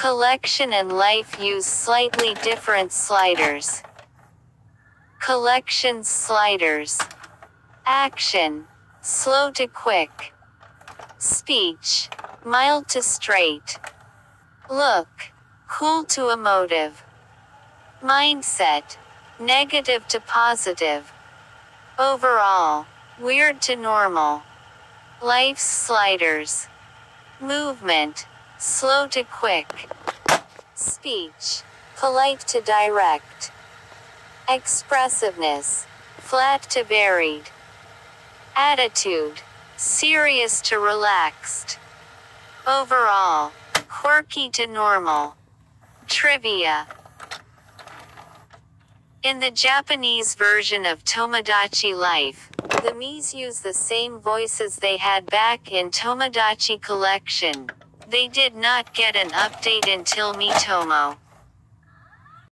Collection and life use slightly different sliders. Collection sliders. Action. Slow to quick. Speech. Mild to straight. Look. Cool to emotive. Mindset. Negative to positive. Overall. Weird to normal. Life's sliders. Movement. Slow to quick. Speech. Polite to direct. Expressiveness. Flat to varied. Attitude. Serious to relaxed. Overall. Quirky to normal. Trivia. In the Japanese version of Tomodachi Life, the Miis use the same voices they had back in Tomodachi Collection. They did not get an update until Miitomo.